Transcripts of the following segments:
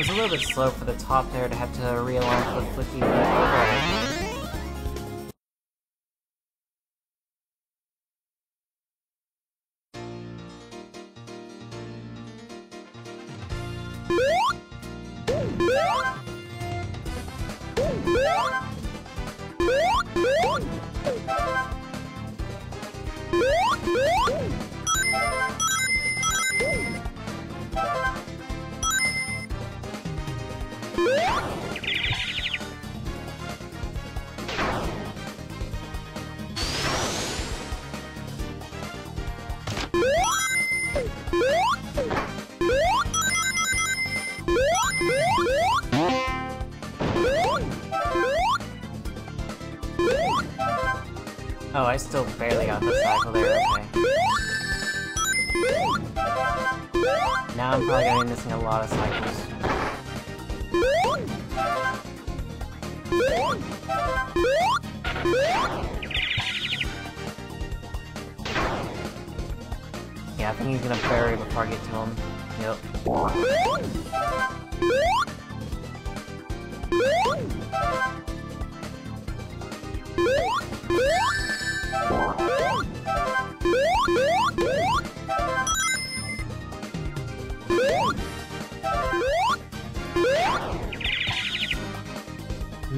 was a little bit slow for the top there to have to realign for the flicky, but overall, Oh, I still barely got the cycle there, okay. Now I'm probably gonna be missing a lot of cycles. Yeah, I think he's gonna bury before I get to him. Yep.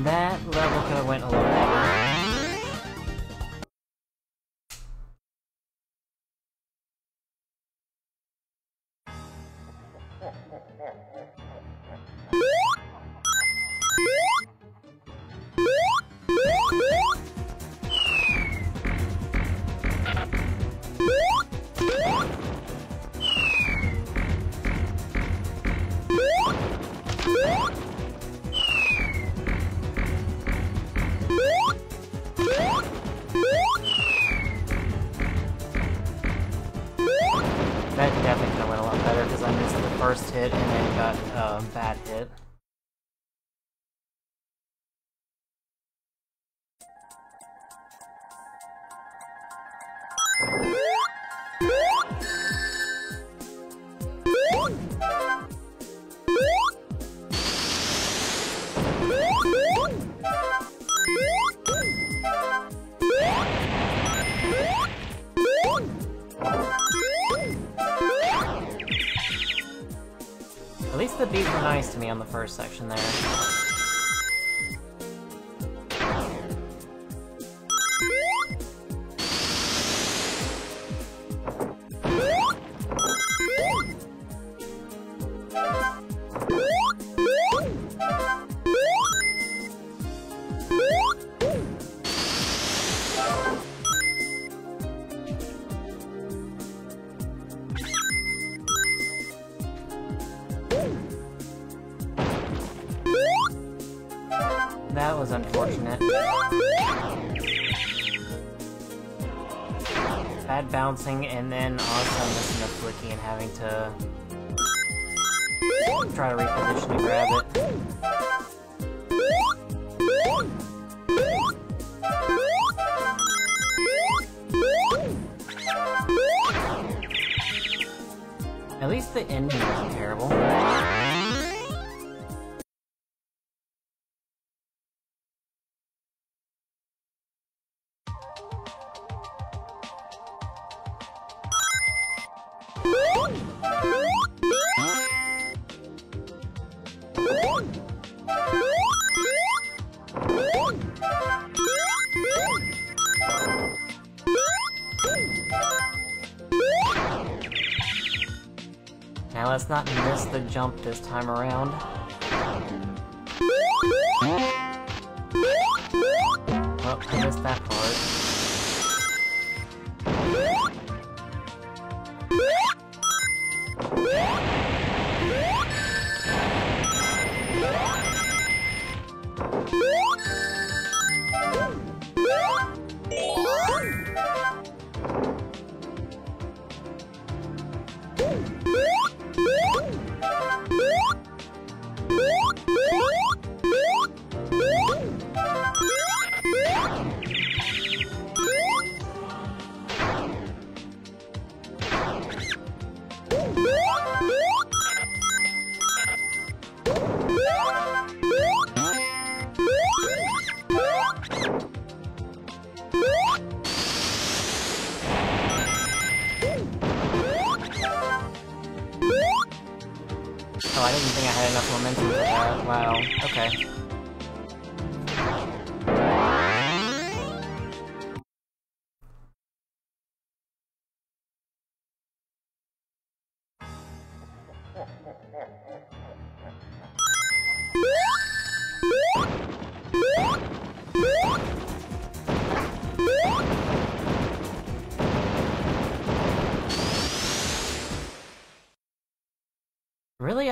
That level could have went a little better. The bees were nice to me on the first section there. The ending wasn't terrible. Jump this time around.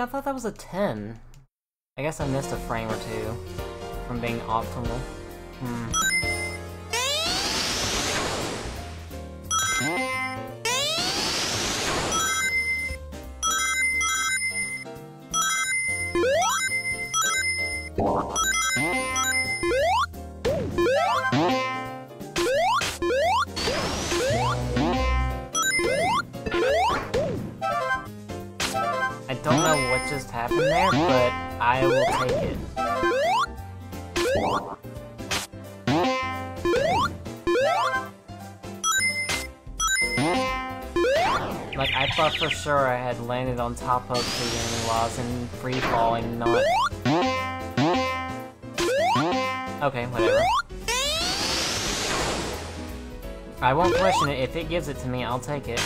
I thought that was a 10. I guess I missed a frame or two from being optimal. Hmm. Don't know what just happened there, but I will take it. Like, I thought for sure I had landed on top of the enemy while I was free falling, not... Okay, whatever. I won't question it. If it gives it to me, I'll take it.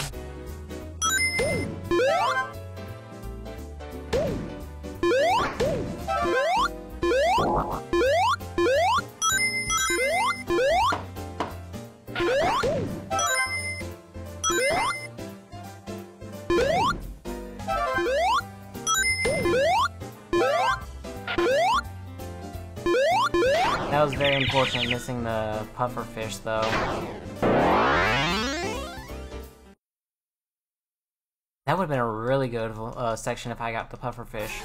Missing the puffer fish though. That would have been a really good uh, section if I got the puffer fish.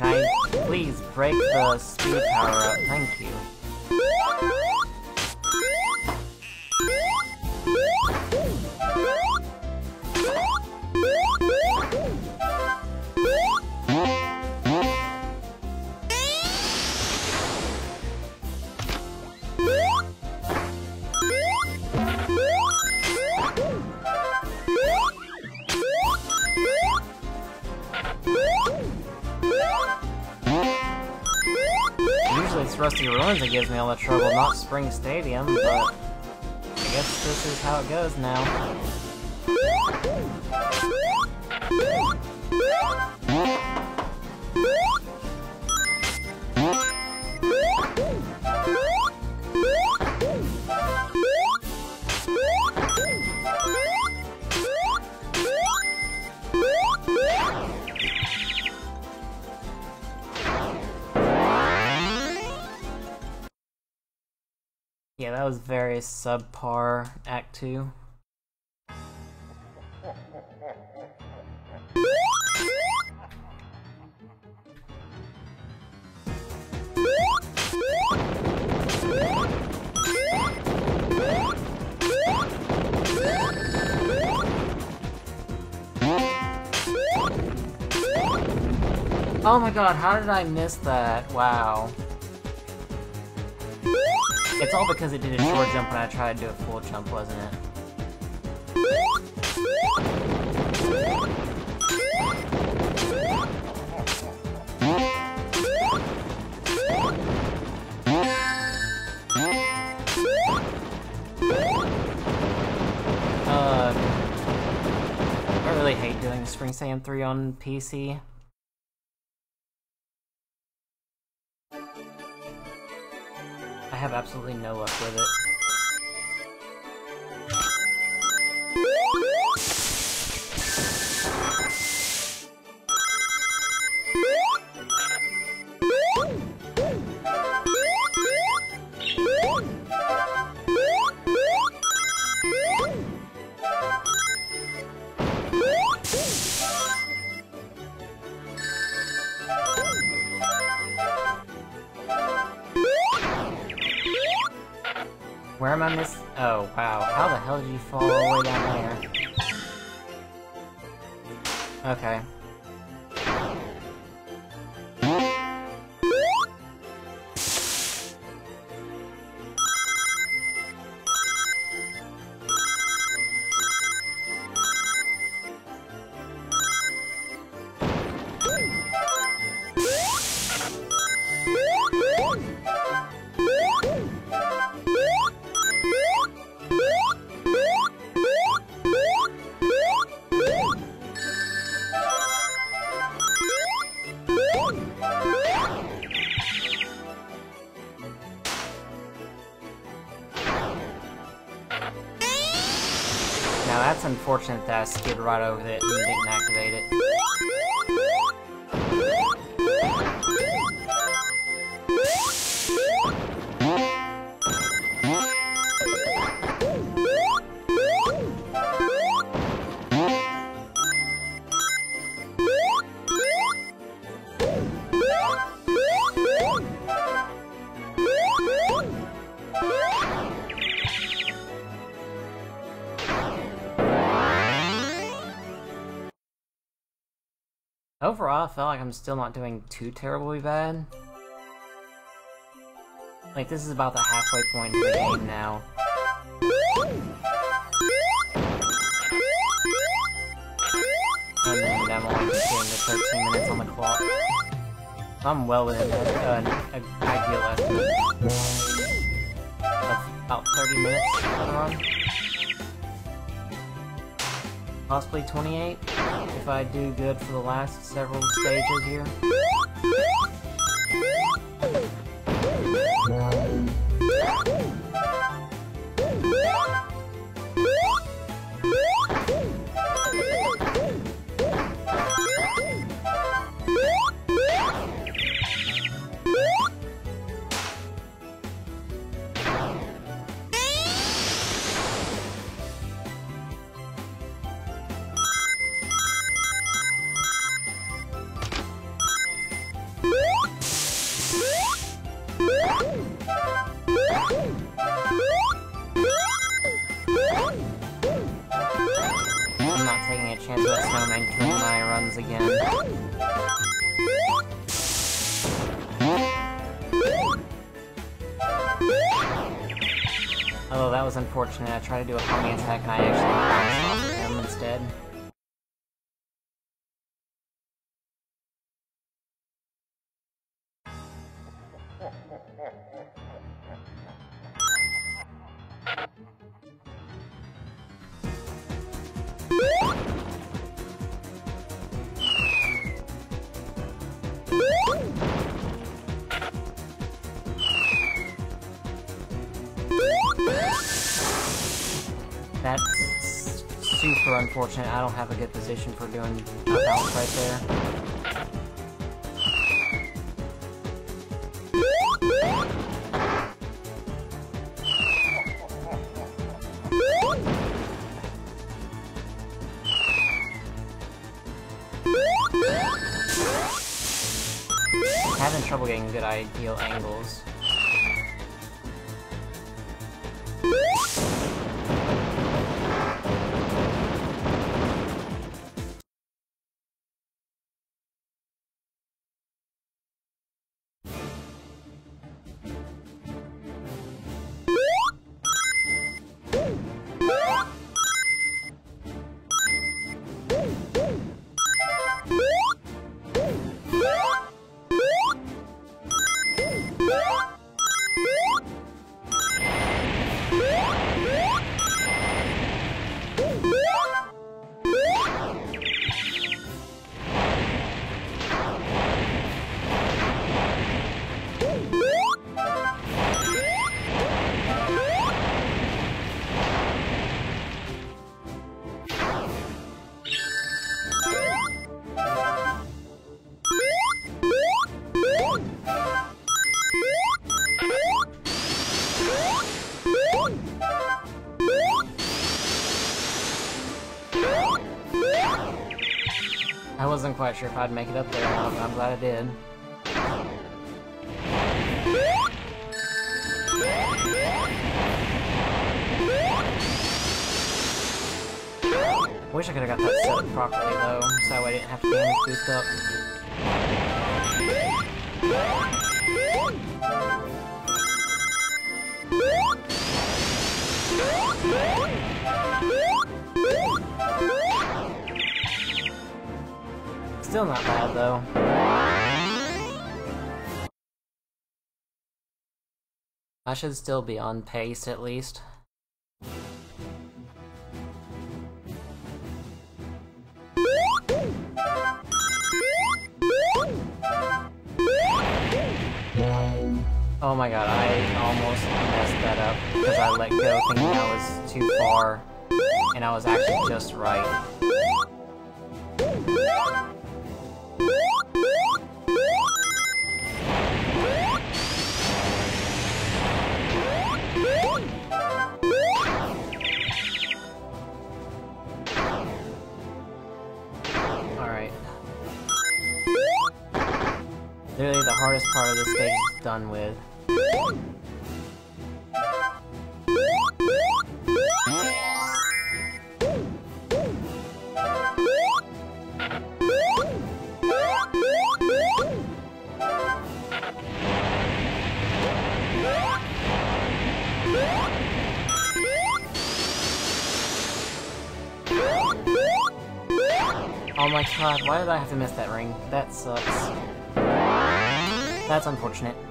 Okay, please break the speed power up? Thank you. Spring Stadium, but I guess this is how it goes now. That was very subpar Act 2. Oh my god, how did I miss that? Wow. It's all because it did a short jump when I tried to do a full jump, wasn't it? Uh, I really hate doing Spring Stadium 3 on PC. How the hell did you fall all the way down there? Okay. Right over it feel like I'm still not doing too terribly bad. Like, this is about the halfway point of the game now. And then I'm only getting to 13 minutes on the clock. I'm well within an uh, ideal estimate about 30 minutes the. Possibly 28, if I do good for the last several stages here. Although that was unfortunate, I tried to do a homing attack and I actually bounced him instead. Unfortunate. I don't have a good position for doing bounce right there. Having trouble getting good ideal angles. quite sure if I'd make it up there or not, but I'm glad I did. Wish I could have got that set up properly though, so I didn't have to be boosted up. Still not bad though. I should still be on pace at least. Oh my god, I almost messed that up because I let go thinking I was too far, and I was actually just right. Literally the hardest part of this stage is done with. Oh my god, why did I have to miss that ring? That sucks. That's unfortunate.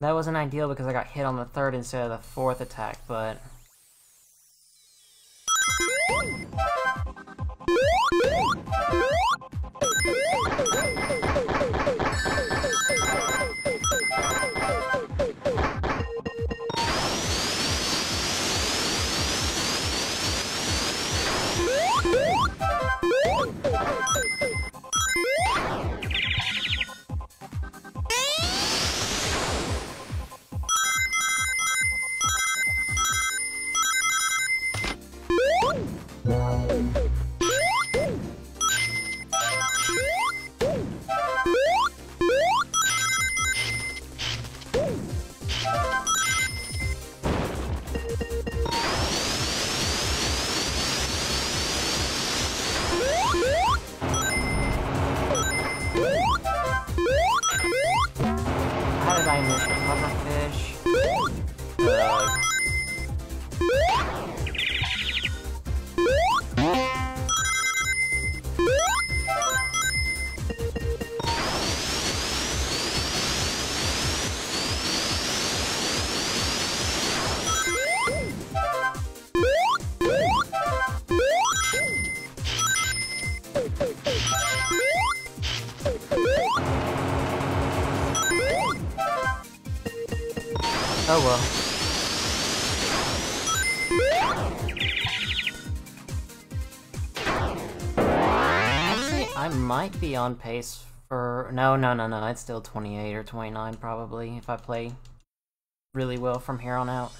That wasn't ideal because I got hit on the third instead of the fourth attack, but... on pace for... No, no, no, no, it's still 28 or 29 probably, if I play really well from here on out.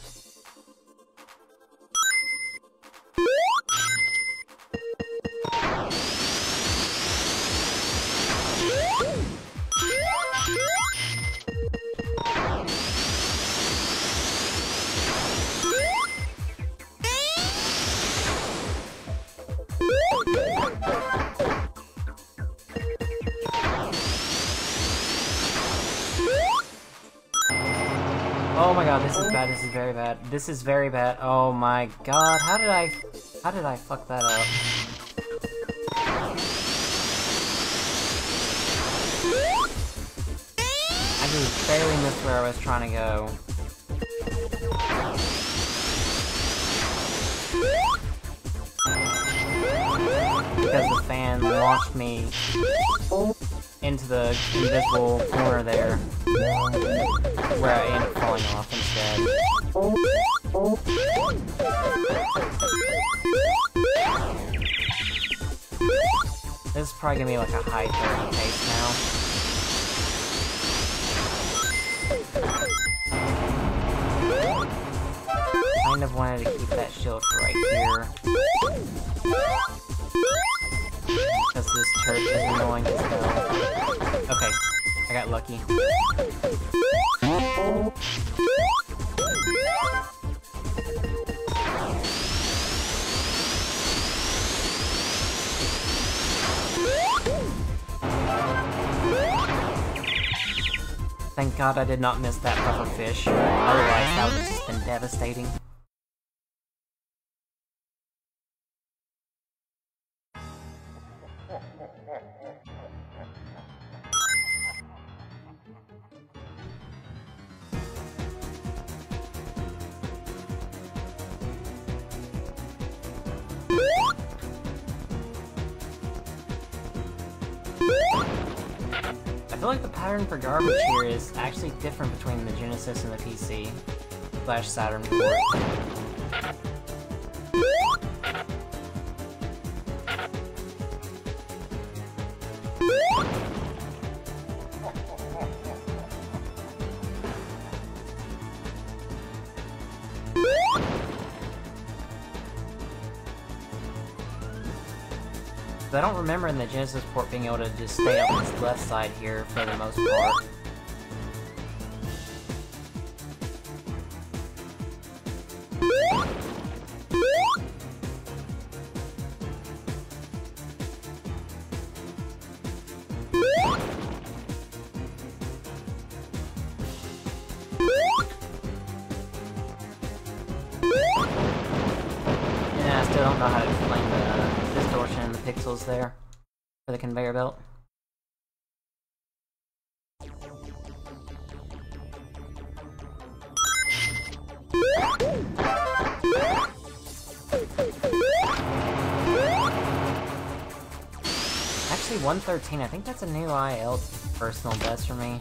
God, this is bad, this is very bad. This is very bad. Oh my god, how did I... How did I fuck that up? I just barely missed where I was trying to go. Because the fan launched me into the invisible corner there, where I end up falling off instead. This is probably gonna be like a high 30 pace now. kind of wanted to keep that shield right here. Because this church is annoying as hell. Okay, I got lucky. Thank god I did not miss that puffer fish. Otherwise, that would have just been devastating. Garbage here is actually different between the Genesis and the PC slash Saturn port. Remember in the Genesis port being able to just stay on this left side here for the most part. Conveyor belt. Actually, 113, I think that's a new IL personal best for me.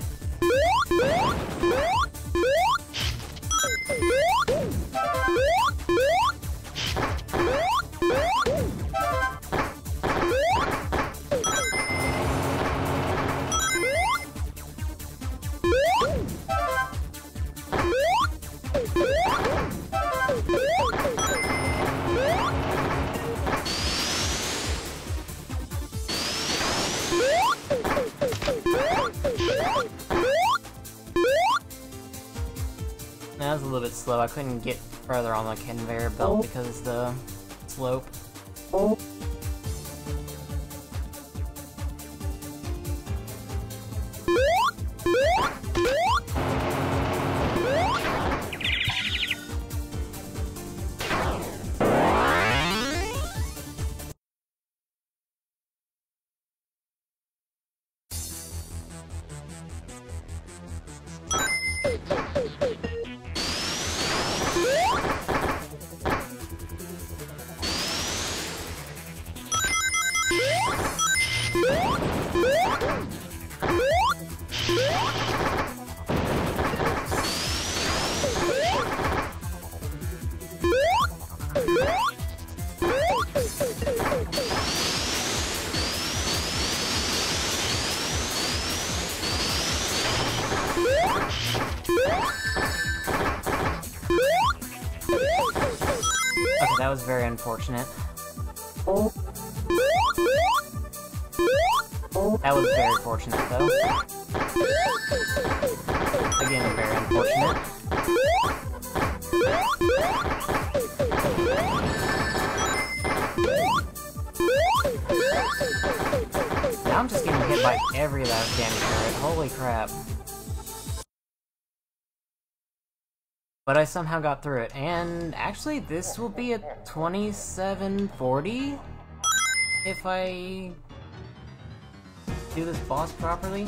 Was a little bit slow. I couldn't get further on the conveyor belt oh. because of the slope. Very unfortunate. That was very fortunate, though. Again, very unfortunate. Now I'm just getting hit by every last damn turret. Holy crap. But I somehow got through it, and actually this will be a 2740 if I do this boss properly.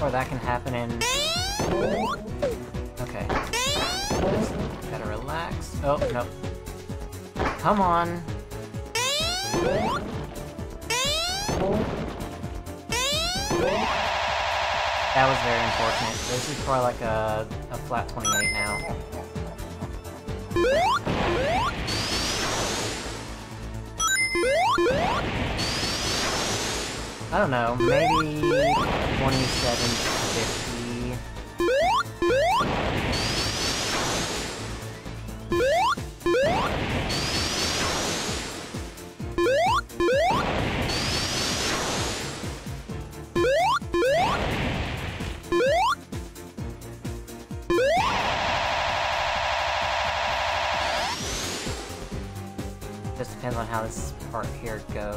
Or that can happen in... Okay. Gotta relax. Oh, no. Come on! That was very unfortunate. This is probably like a, a flat 28 now. I don't know, maybe 2750. part here go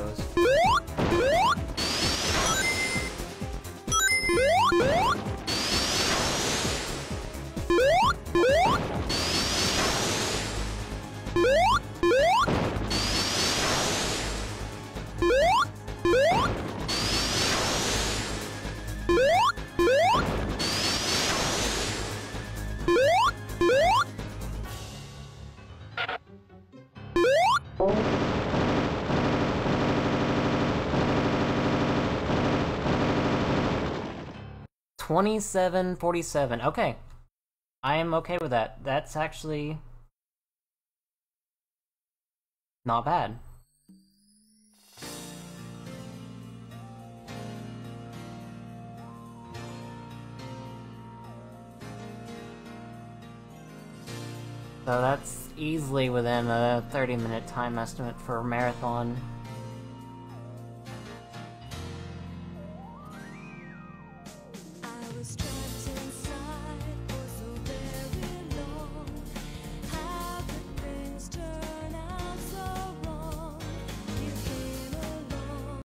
2747. Okay. I am okay with that. That's actually not bad. So that's easily within a 30 minute time estimate for a marathon.